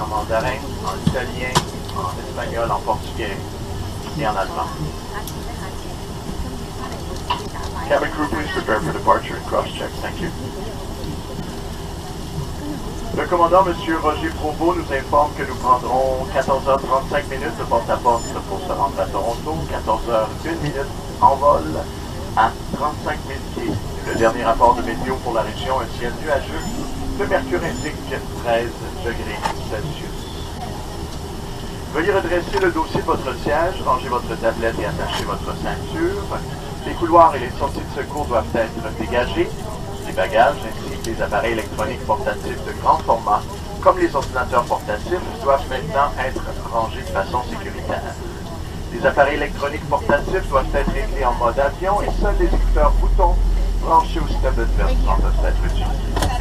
en mandarin, en italien, en espagnol, en portugais et en allemand. Cabin crew, please prepare for departure and cross-check. Thank you. Le commandant, M. Roger Provost, nous informe que nous prendrons 14h35 minutes de porte-à-porte pour se rendre à Toronto, 14h01 minute en vol à 35 000 pieds. Le dernier rapport de météo pour la région, un ciel nuageux. Le mercure indique 13 degrés Celsius. Veuillez redresser le dossier de votre siège, ranger votre tablette et attacher votre ceinture. Les couloirs et les sorties de secours doivent être dégagés. Les bagages ainsi que les appareils électroniques portatifs de grand format, comme les ordinateurs portatifs, doivent maintenant être rangés de façon sécuritaire. Les appareils électroniques portatifs doivent être réglés en mode avion et seuls les écouteurs boutons branchés au système de divertissement peuvent être utilisés.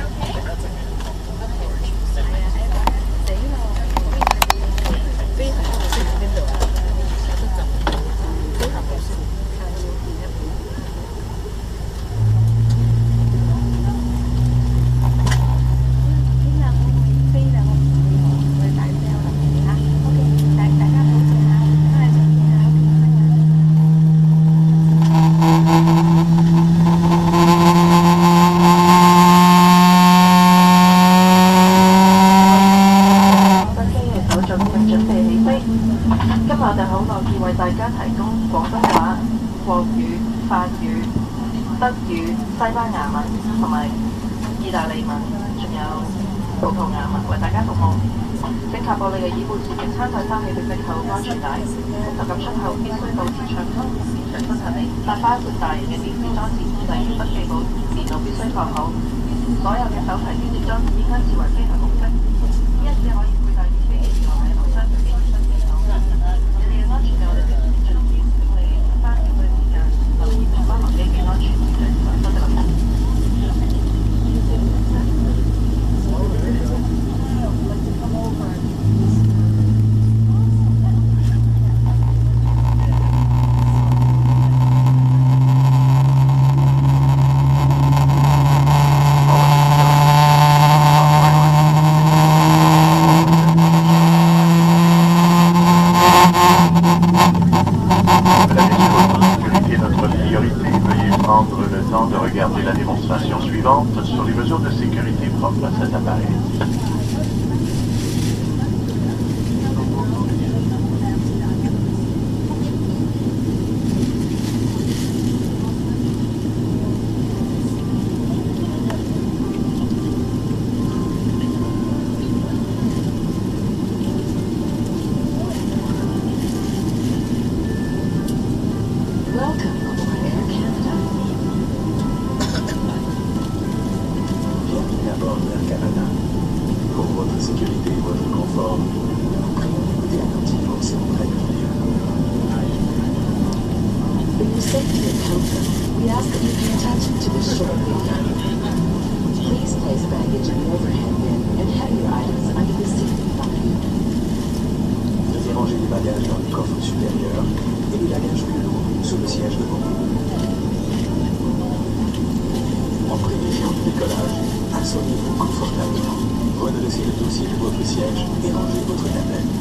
décollage. Asseyez-vous confortablement. Redressez le dossier de votre siège et rangez votre tablette.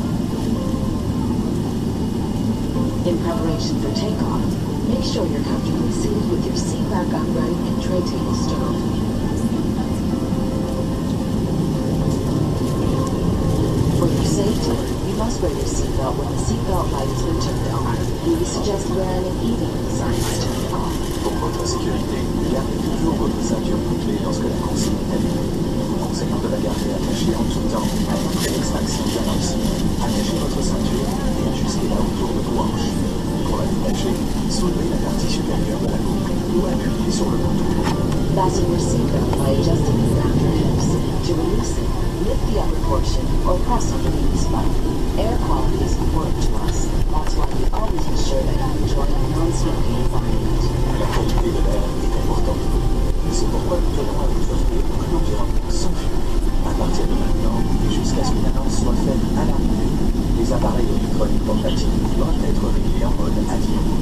In preparation for takeoff, make sure you're comfortably seated with your seatback upright and tray table stowed. For your safety, you must wear your seatbelt when the seatbelt light is turned on. We suggest wearing an evening sign is turned off. Pour votre sécurité, gardez toujours votre ceinture bouclée lorsque la consigne est allumée. Nous vous conseillons de la garder attachée en tout temps, après l'extraction d'un lance. Attachez votre ceinture et ajustez-la autour de vos hanches. Pour la détacher, soulevez la partie supérieure de la boucle ou appuyez sur le bouton. Fasten your seatbelt by adjusting the hips. To release it, lift the upper portion or press underneath the spine. Air quality is important to us. That's why we always ensure that you enjoy a non-smoking environment qualité de l'air est importante. C'est pourquoi nous allons l'environnement sans fumée. À partir de maintenant et jusqu'à ce qu'une annonce soit faite à l'arrivée, les appareils électroniques portatiles doivent être réglés en mode avion.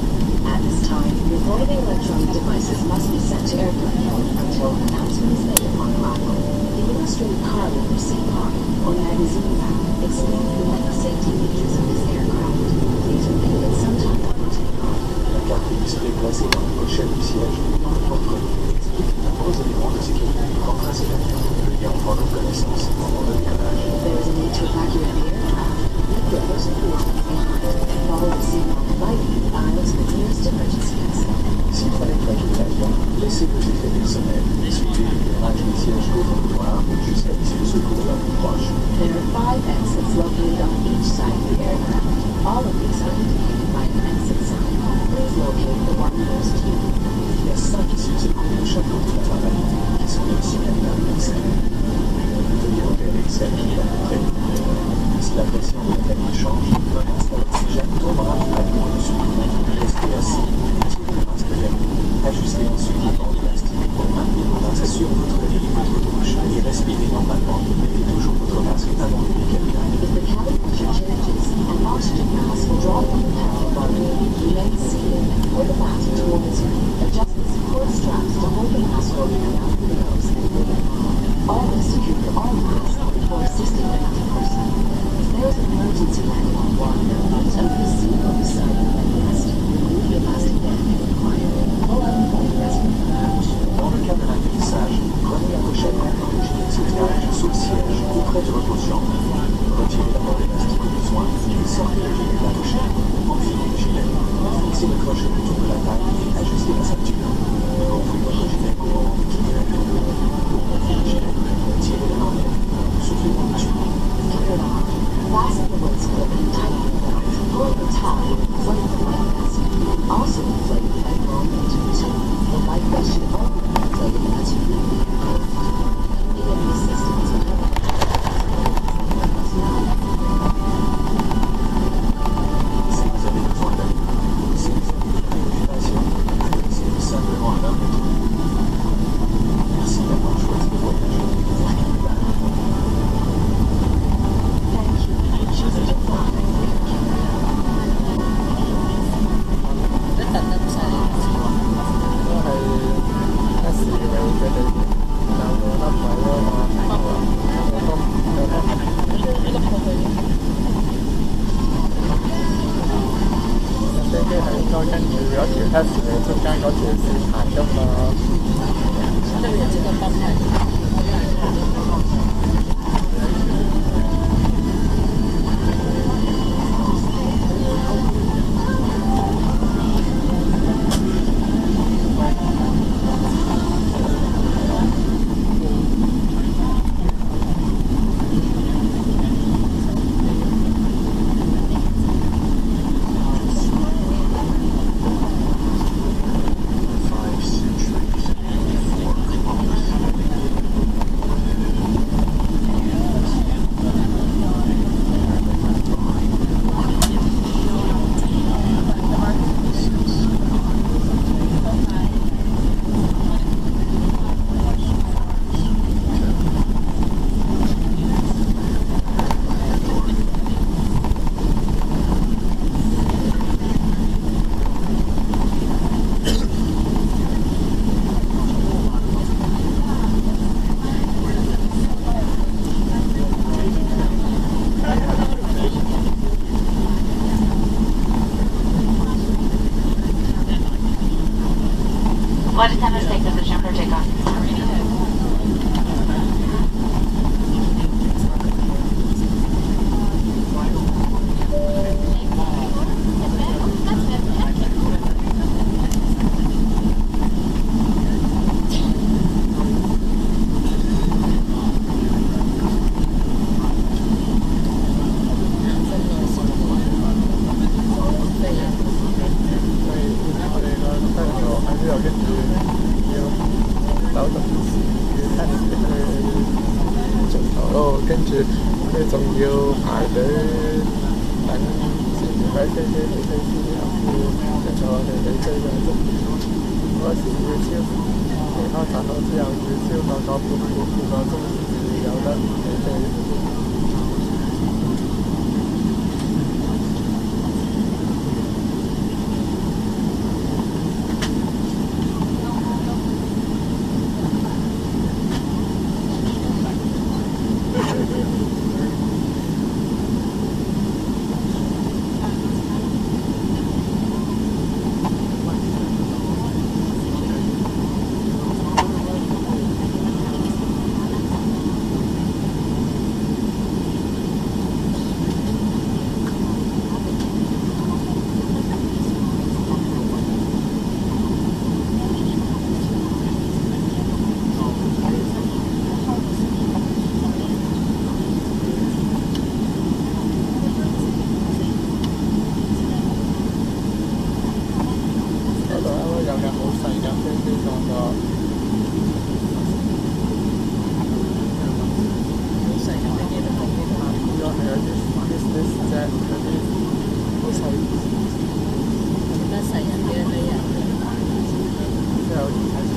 top woman who was also an elder at the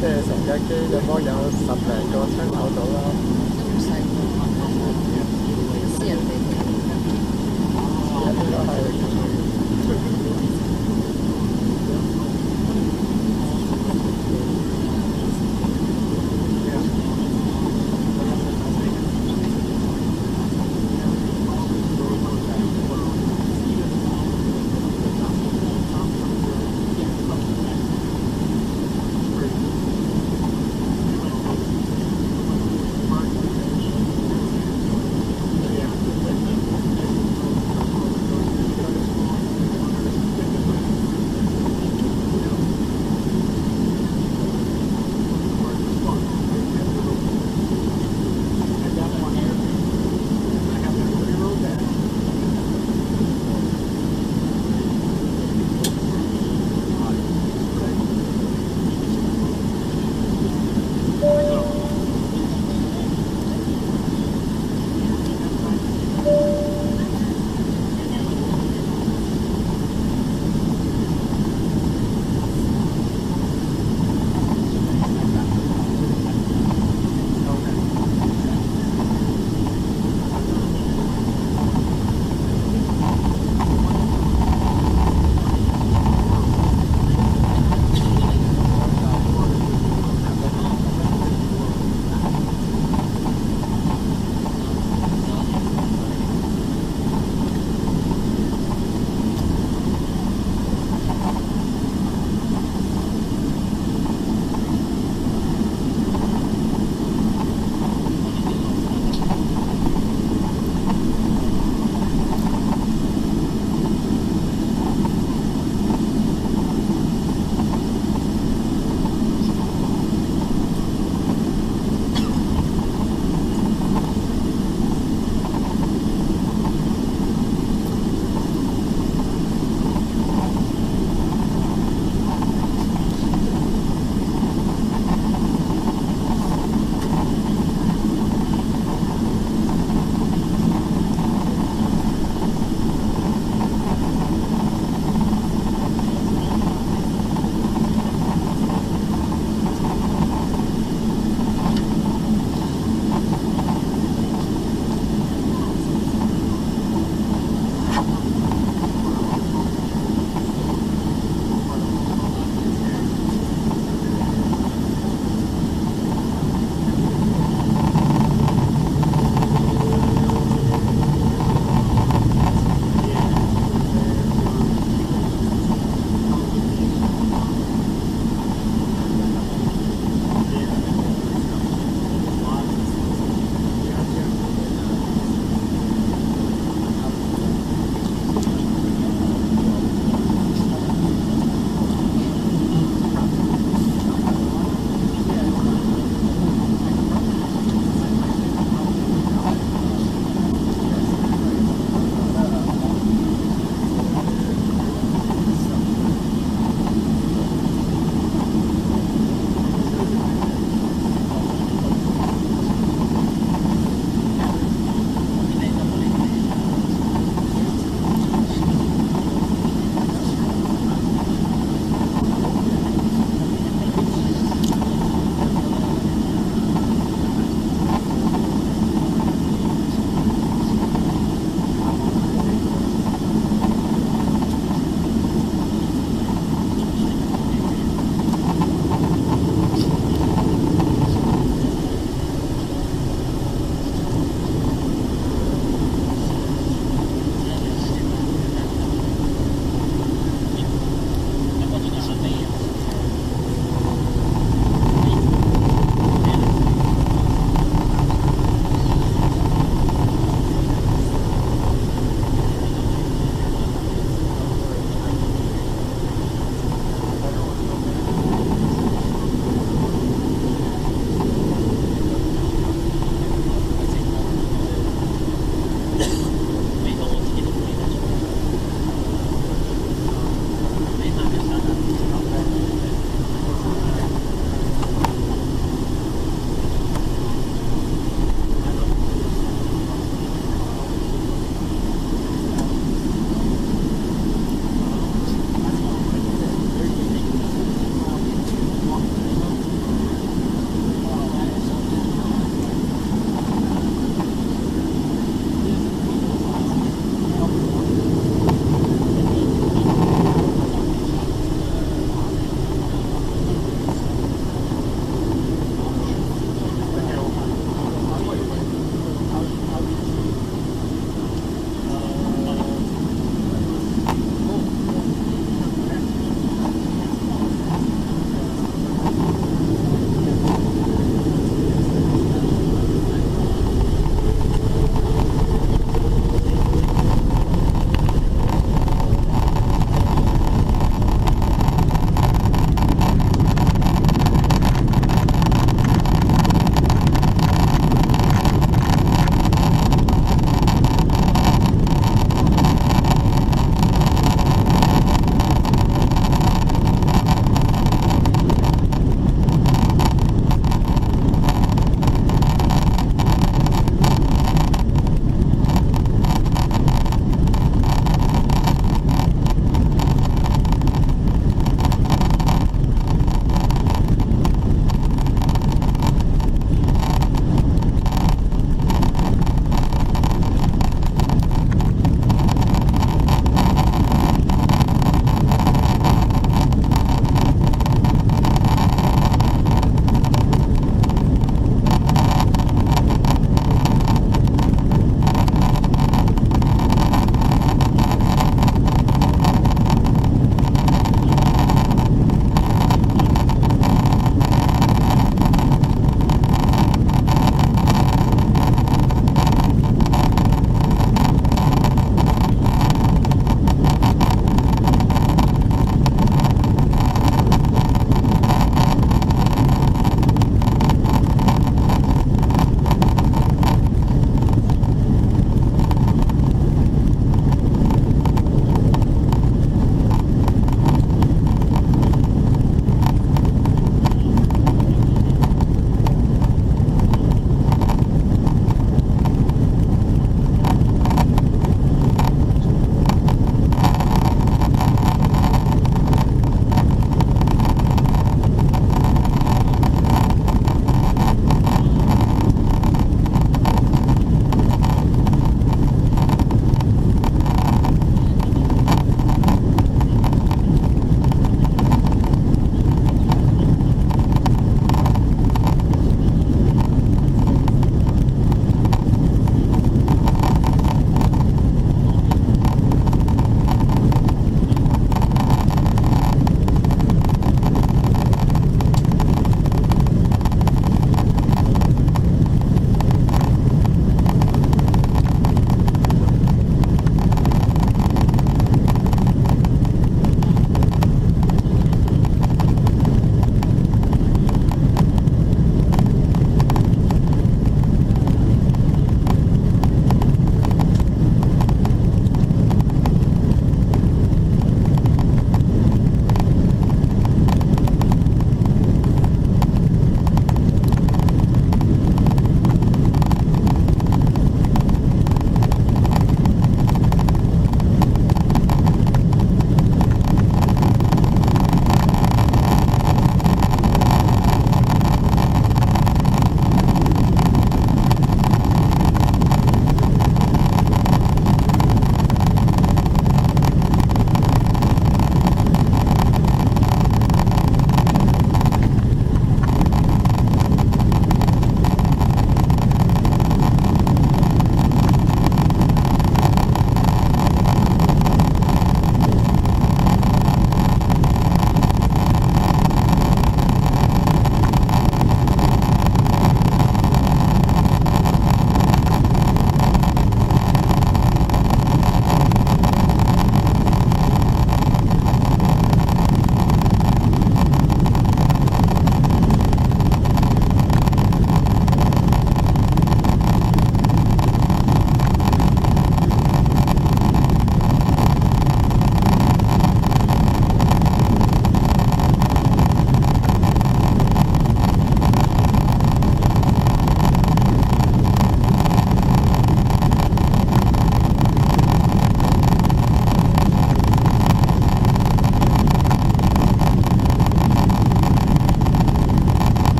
即係成架機，有冇有十零個窗口到啦？都唔細，咁。